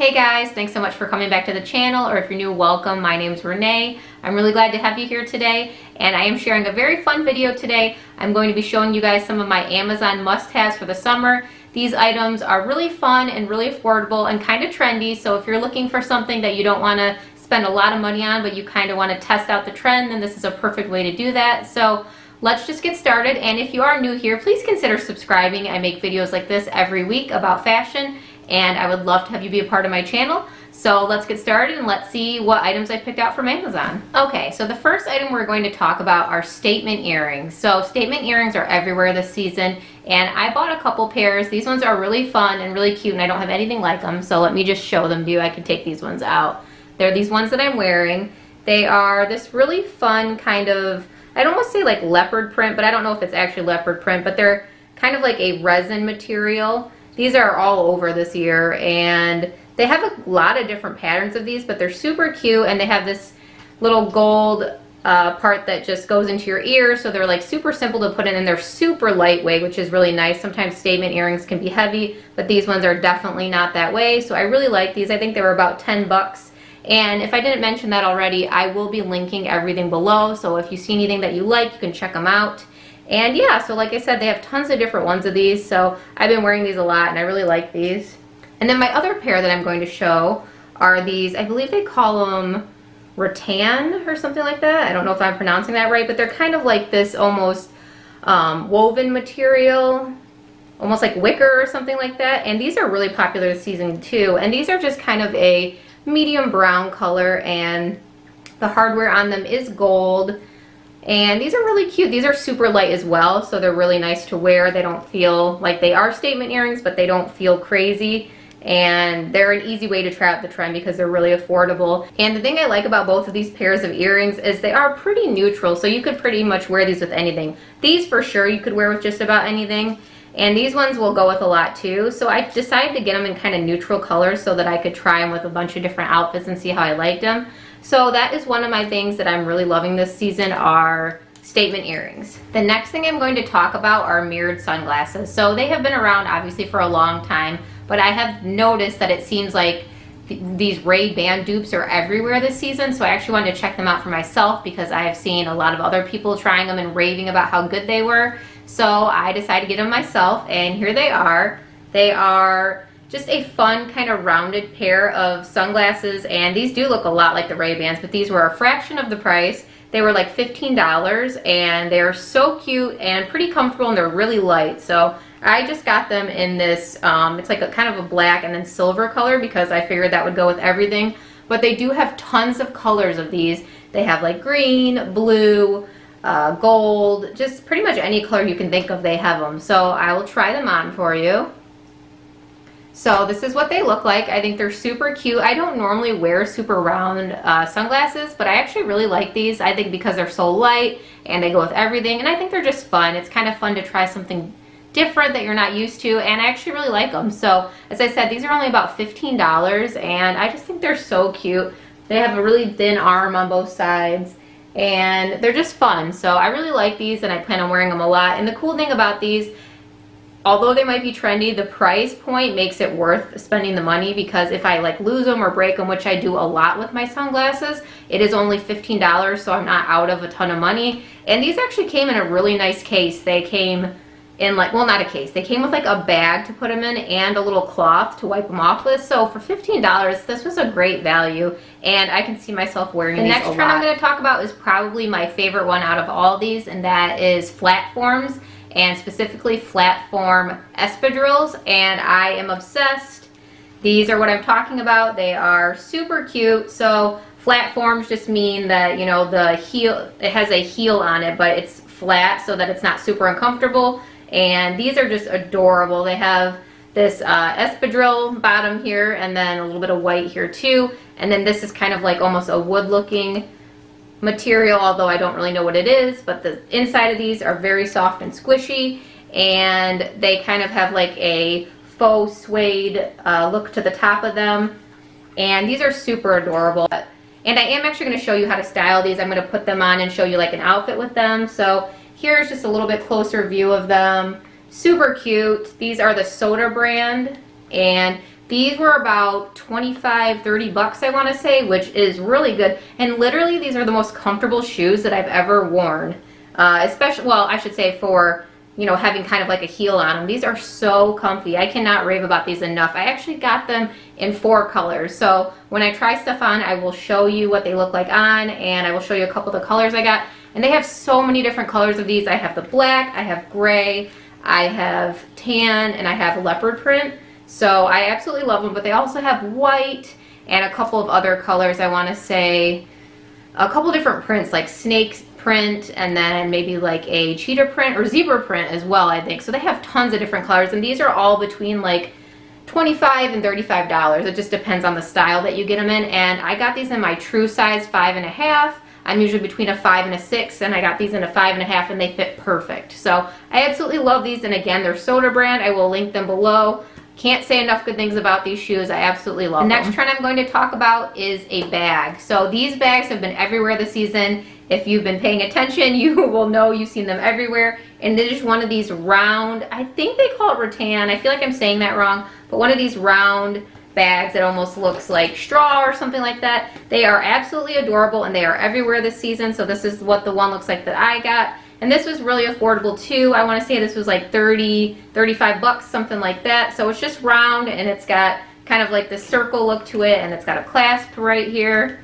Hey guys, thanks so much for coming back to the channel, or if you're new, welcome. My name's Renee. I'm really glad to have you here today, and I am sharing a very fun video today. I'm going to be showing you guys some of my Amazon must-haves for the summer. These items are really fun and really affordable and kind of trendy, so if you're looking for something that you don't want to spend a lot of money on, but you kind of want to test out the trend, then this is a perfect way to do that. So let's just get started, and if you are new here, please consider subscribing. I make videos like this every week about fashion, and I would love to have you be a part of my channel. So let's get started and let's see what items I picked out from Amazon. Okay, so the first item we're going to talk about are statement earrings. So statement earrings are everywhere this season and I bought a couple pairs. These ones are really fun and really cute and I don't have anything like them. So let me just show them to you. I can take these ones out. They're these ones that I'm wearing. They are this really fun kind of, I'd almost say like leopard print, but I don't know if it's actually leopard print, but they're kind of like a resin material. These are all over this year and they have a lot of different patterns of these, but they're super cute and they have this little gold uh, part that just goes into your ear. So they're like super simple to put in and they're super lightweight, which is really nice. Sometimes statement earrings can be heavy, but these ones are definitely not that way. So I really like these. I think they were about 10 bucks. And if I didn't mention that already, I will be linking everything below. So if you see anything that you like, you can check them out. And yeah, so like I said, they have tons of different ones of these. So I've been wearing these a lot and I really like these. And then my other pair that I'm going to show are these, I believe they call them rattan or something like that. I don't know if I'm pronouncing that right, but they're kind of like this almost um, woven material, almost like wicker or something like that. And these are really popular this season too. And these are just kind of a medium brown color and the hardware on them is gold and these are really cute. These are super light as well, so they're really nice to wear. They don't feel like they are statement earrings, but they don't feel crazy. And they're an easy way to try out the trend because they're really affordable. And the thing I like about both of these pairs of earrings is they are pretty neutral, so you could pretty much wear these with anything. These for sure you could wear with just about anything. And these ones will go with a lot too. So I decided to get them in kind of neutral colors so that I could try them with a bunch of different outfits and see how I liked them. So that is one of my things that I'm really loving this season are statement earrings. The next thing I'm going to talk about are mirrored sunglasses. So they have been around obviously for a long time, but I have noticed that it seems like th these Ray-Ban dupes are everywhere this season. So I actually wanted to check them out for myself because I have seen a lot of other people trying them and raving about how good they were. So I decided to get them myself and here they are. They are just a fun kind of rounded pair of sunglasses and these do look a lot like the Ray-Bans but these were a fraction of the price. They were like $15 and they're so cute and pretty comfortable and they're really light so I just got them in this, um, it's like a kind of a black and then silver color because I figured that would go with everything but they do have tons of colors of these. They have like green, blue, uh, gold, just pretty much any color you can think of they have them. So I will try them on for you. So this is what they look like. I think they're super cute. I don't normally wear super round uh, sunglasses, but I actually really like these. I think because they're so light and they go with everything, and I think they're just fun. It's kind of fun to try something different that you're not used to, and I actually really like them. So as I said, these are only about $15, and I just think they're so cute. They have a really thin arm on both sides, and they're just fun. So I really like these, and I plan on wearing them a lot. And the cool thing about these although they might be trendy, the price point makes it worth spending the money because if I like lose them or break them, which I do a lot with my sunglasses, it is only $15 so I'm not out of a ton of money. And these actually came in a really nice case. They came in like, well not a case, they came with like a bag to put them in and a little cloth to wipe them off with. So for $15, this was a great value and I can see myself wearing the these next trend I'm going to talk about is probably my favorite one out of all these and that is Flatforms and specifically flat form espadrilles and I am obsessed. These are what I'm talking about. They are super cute. So flat forms just mean that, you know, the heel, it has a heel on it, but it's flat so that it's not super uncomfortable. And these are just adorable. They have this uh, espadrille bottom here and then a little bit of white here too. And then this is kind of like almost a wood looking material, although I don't really know what it is, but the inside of these are very soft and squishy, and they kind of have like a faux suede uh, look to the top of them, and these are super adorable. And I am actually going to show you how to style these. I'm going to put them on and show you like an outfit with them. So here's just a little bit closer view of them. Super cute. These are the Soda brand, and These were about 25, 30 bucks, I want to say, which is really good. And literally, these are the most comfortable shoes that I've ever worn. Uh, especially, well, I should say for, you know, having kind of like a heel on them. These are so comfy. I cannot rave about these enough. I actually got them in four colors. So when I try stuff on, I will show you what they look like on, and I will show you a couple of the colors I got. And they have so many different colors of these. I have the black, I have gray, I have tan, and I have leopard print. So I absolutely love them, but they also have white and a couple of other colors. I want to say a couple different prints like snake print and then maybe like a cheetah print or zebra print as well, I think. So they have tons of different colors and these are all between like 25 and $35. It just depends on the style that you get them in. And I got these in my true size five and a half. I'm usually between a five and a six and I got these in a five and a half and they fit perfect. So I absolutely love these and again they're Soda brand. I will link them below. Can't say enough good things about these shoes. I absolutely love the them. The next trend I'm going to talk about is a bag. So these bags have been everywhere this season. If you've been paying attention, you will know you've seen them everywhere. And it is one of these round, I think they call it rattan. I feel like I'm saying that wrong, but one of these round bags that almost looks like straw or something like that. They are absolutely adorable and they are everywhere this season. So this is what the one looks like that I got. And this was really affordable too. I want to say this was like 30, 35 bucks, something like that. So it's just round and it's got kind of like the circle look to it and it's got a clasp right here.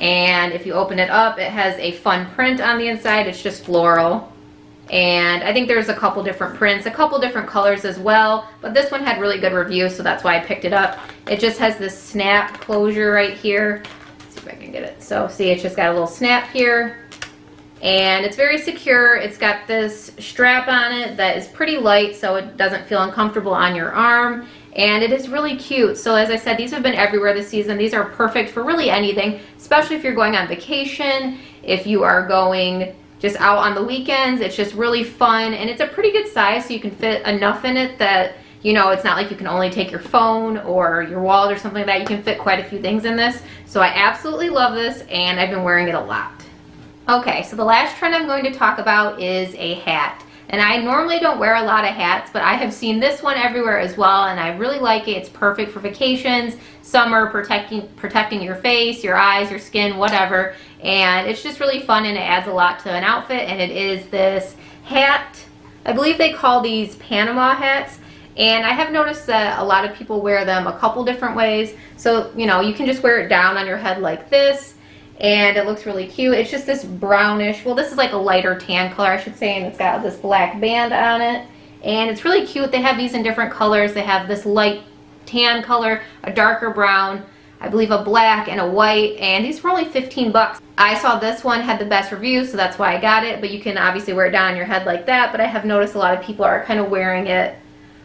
And if you open it up, it has a fun print on the inside. It's just floral. And I think there's a couple different prints, a couple different colors as well. But this one had really good reviews, so that's why I picked it up. It just has this snap closure right here. Let's see if I can get it. So see, it's just got a little snap here and it's very secure. It's got this strap on it that is pretty light so it doesn't feel uncomfortable on your arm and it is really cute. So as I said, these have been everywhere this season. These are perfect for really anything, especially if you're going on vacation, if you are going just out on the weekends. It's just really fun and it's a pretty good size so you can fit enough in it that you know, it's not like you can only take your phone or your wallet or something like that. You can fit quite a few things in this. So I absolutely love this and I've been wearing it a lot. Okay, so the last trend I'm going to talk about is a hat. And I normally don't wear a lot of hats, but I have seen this one everywhere as well, and I really like it. It's perfect for vacations, summer, protecting, protecting your face, your eyes, your skin, whatever. And it's just really fun, and it adds a lot to an outfit, and it is this hat. I believe they call these Panama hats. And I have noticed that a lot of people wear them a couple different ways. So, you know, you can just wear it down on your head like this and it looks really cute. It's just this brownish, well this is like a lighter tan color I should say, and it's got this black band on it. And it's really cute. They have these in different colors. They have this light tan color, a darker brown, I believe a black and a white, and these were only 15 bucks. I saw this one had the best reviews, so that's why I got it, but you can obviously wear it down on your head like that, but I have noticed a lot of people are kind of wearing it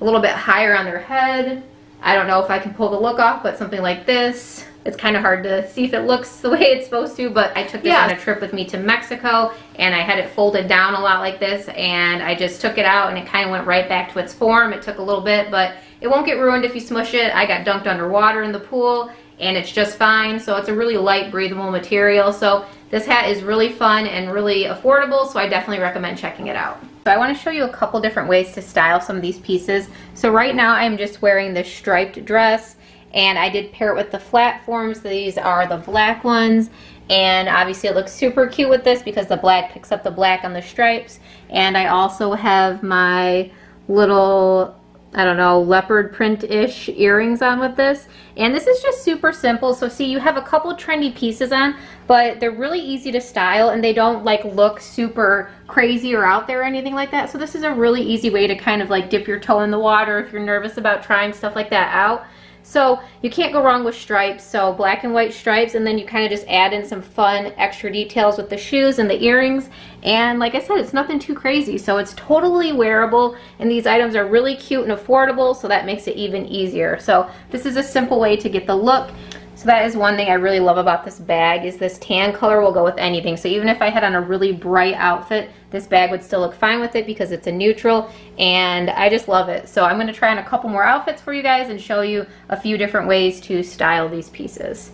a little bit higher on their head. I don't know if I can pull the look off, but something like this it's kind of hard to see if it looks the way it's supposed to, but I took this yeah. on a trip with me to Mexico and I had it folded down a lot like this and I just took it out and it kind of went right back to its form. It took a little bit, but it won't get ruined if you smush it. I got dunked underwater in the pool and it's just fine. So it's a really light, breathable material. So this hat is really fun and really affordable, so I definitely recommend checking it out. So I want to show you a couple different ways to style some of these pieces. So right now I'm just wearing this striped dress and I did pair it with the flat forms. These are the black ones and obviously it looks super cute with this because the black picks up the black on the stripes and I also have my little I don't know, leopard print-ish earrings on with this. And this is just super simple. So see, you have a couple trendy pieces on, but they're really easy to style and they don't like look super crazy or out there or anything like that. So this is a really easy way to kind of like dip your toe in the water if you're nervous about trying stuff like that out. So you can't go wrong with stripes. So black and white stripes and then you kind of just add in some fun extra details with the shoes and the earrings. And like I said, it's nothing too crazy. So it's totally wearable and these items are really cute and affordable. So that makes it even easier. So this is a simple way to get the look. So that is one thing I really love about this bag is this tan color will go with anything. So even if I had on a really bright outfit, this bag would still look fine with it because it's a neutral and I just love it. So I'm going to try on a couple more outfits for you guys and show you a few different ways to style these pieces.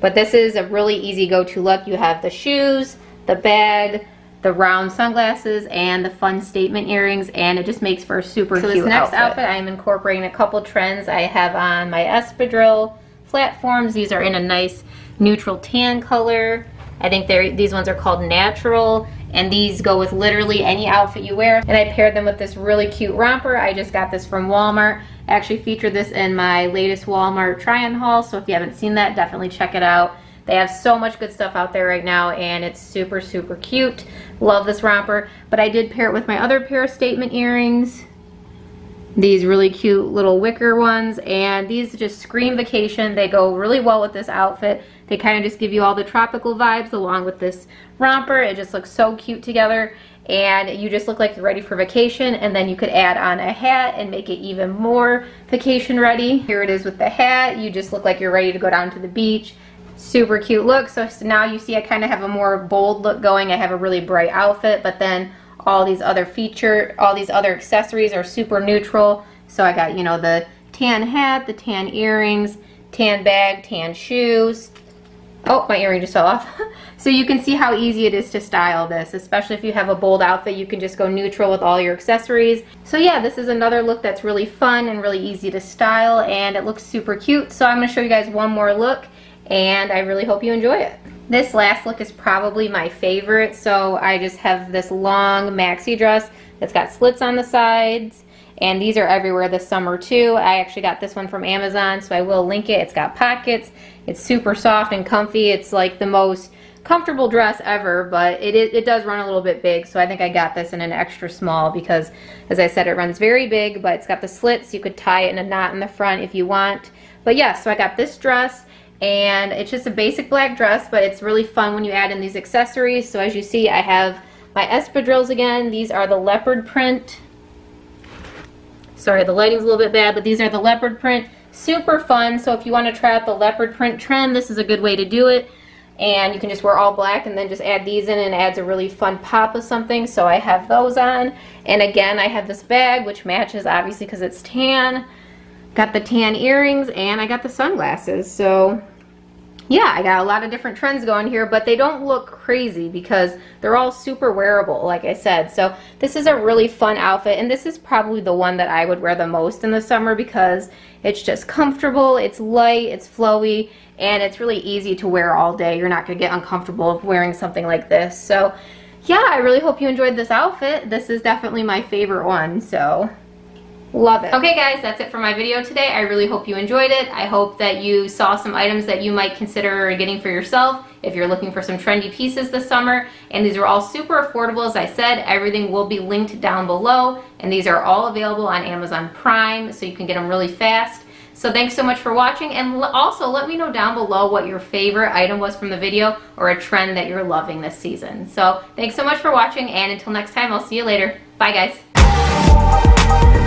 But this is a really easy go-to look. You have the shoes, the bag, the round sunglasses and the fun statement earrings and it just makes for a super cute outfit. so this next outfit. outfit I'm incorporating a couple trends. I have on my espadrille platforms. These are in a nice neutral tan color. I think these ones are called natural and these go with literally any outfit you wear. And I paired them with this really cute romper. I just got this from Walmart. I actually featured this in my latest Walmart try-on haul, so if you haven't seen that, definitely check it out. They have so much good stuff out there right now and it's super, super cute. Love this romper. But I did pair it with my other pair of statement earrings. These really cute little wicker ones and these just scream vacation. They go really well with this outfit. They kind of just give you all the tropical vibes along with this romper. It just looks so cute together and you just look like you're ready for vacation and then you could add on a hat and make it even more vacation ready. Here it is with the hat. You just look like you're ready to go down to the beach. Super cute look. So, so now you see I kind of have a more bold look going. I have a really bright outfit but then all these other feature, all these other accessories are super neutral. So I got, you know, the tan hat, the tan earrings, tan bag, tan shoes, Oh, my earring just fell off. so you can see how easy it is to style this, especially if you have a bold outfit, you can just go neutral with all your accessories. So yeah, this is another look that's really fun and really easy to style and it looks super cute. So I'm gonna show you guys one more look and I really hope you enjoy it. This last look is probably my favorite. So I just have this long maxi dress that's got slits on the sides and these are everywhere this summer too. I actually got this one from Amazon, so I will link it. It's got pockets. It's super soft and comfy. It's like the most comfortable dress ever, but it, it, does run a little bit big, so I think I got this in an extra small because, as I said, it runs very big, but it's got the slits. You could tie it in a knot in the front if you want. But yeah, so I got this dress, and it's just a basic black dress, but it's really fun when you add in these accessories. So as you see, I have my espadrilles again. These are the leopard print Sorry, the lighting's a little bit bad, but these are the leopard print. Super fun, so if you want to try out the leopard print trend, this is a good way to do it. And you can just wear all black and then just add these in and it adds a really fun pop of something. So I have those on. And again, I have this bag, which matches obviously because it's tan. Got the tan earrings and I got the sunglasses. So yeah, I got a lot of different trends going here, but they don't look crazy because they're all super wearable, like I said. So this is a really fun outfit, and this is probably the one that I would wear the most in the summer because it's just comfortable, it's light, it's flowy, and it's really easy to wear all day. You're not going to get uncomfortable wearing something like this. So yeah, I really hope you enjoyed this outfit. This is definitely my favorite one, so Love it. Okay guys, that's it for my video today. I really hope you enjoyed it. I hope that you saw some items that you might consider getting for yourself if you're looking for some trendy pieces this summer. And these are all super affordable. As I said, everything will be linked down below. And these are all available on Amazon Prime, so you can get them really fast. So thanks so much for watching and also let me know down below what your favorite item was from the video or a trend that you're loving this season. So thanks so much for watching and until next time, I'll see you later. Bye guys.